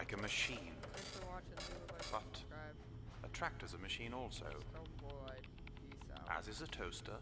like a machine. But a tractor's a machine also, as is a toaster,